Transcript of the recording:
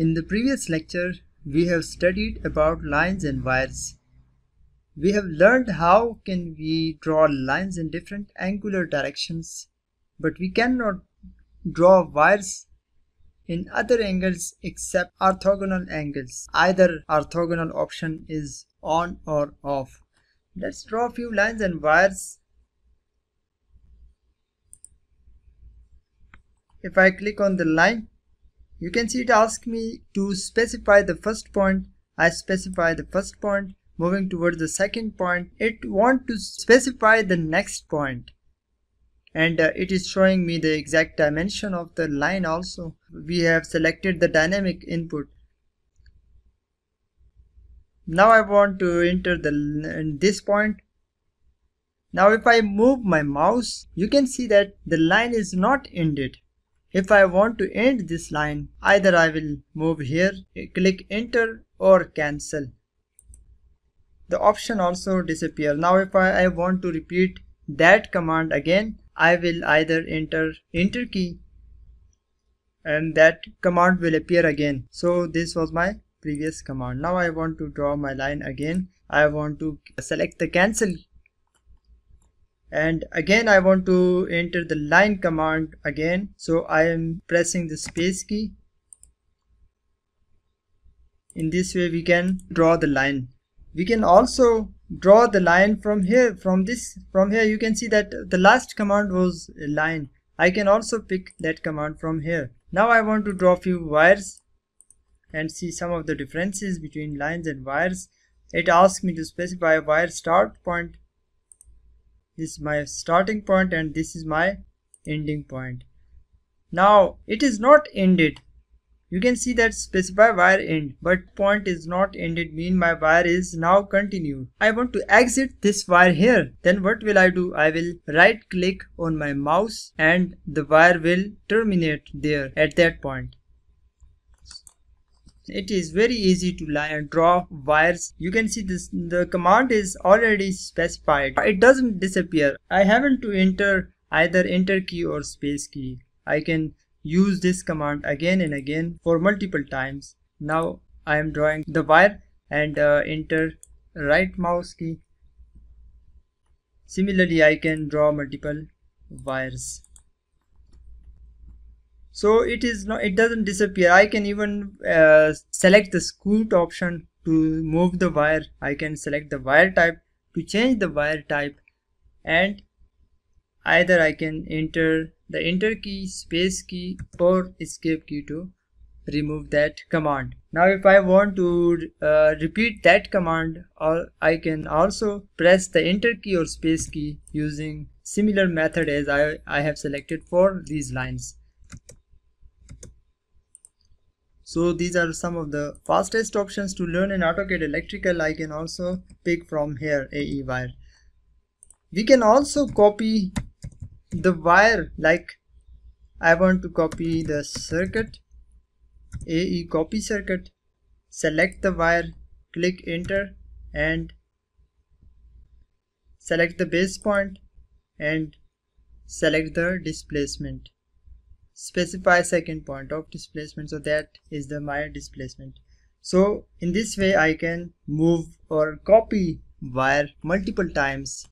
In the previous lecture, we have studied about lines and wires. We have learned how can we draw lines in different angular directions, but we cannot draw wires in other angles except orthogonal angles. Either orthogonal option is on or off. Let's draw a few lines and wires. If I click on the line, you can see it asks me to specify the first point. I specify the first point. Moving towards the second point, it want to specify the next point. And uh, it is showing me the exact dimension of the line also. We have selected the dynamic input. Now I want to enter the this point. Now if I move my mouse you can see that the line is not ended if I want to end this line either I will move here click enter or cancel. The option also disappear. Now if I, I want to repeat that command again I will either enter enter key and that command will appear again. So this was my previous command. Now I want to draw my line again. I want to select the cancel and again I want to enter the line command again. So I am pressing the space key. In this way we can draw the line. We can also draw the line from here from this from here. You can see that the last command was a line. I can also pick that command from here. Now I want to draw a few wires and see some of the differences between lines and wires. It asks me to specify a wire start point this is my starting point and this is my ending point now it is not ended you can see that specify wire end but point is not ended mean my wire is now continued. I want to exit this wire here then what will I do? I will right click on my mouse and the wire will terminate there at that point. It is very easy to line draw wires. You can see this the command is already specified. It doesn't disappear. I haven't to enter either enter key or space key. I can use this command again and again for multiple times now I am drawing the wire and uh, enter right mouse key similarly I can draw multiple wires so it is not it doesn't disappear I can even uh, select the scoot option to move the wire I can select the wire type to change the wire type and either I can enter the enter key, space key or escape key to remove that command. Now if I want to uh, repeat that command or I can also press the enter key or space key using similar method as I, I have selected for these lines. So these are some of the fastest options to learn in AutoCAD Electrical. I can also pick from here AE wire. We can also copy the wire like I want to copy the circuit AE copy circuit select the wire click enter and select the base point and select the displacement specify second point of displacement so that is the my displacement. So in this way I can move or copy wire multiple times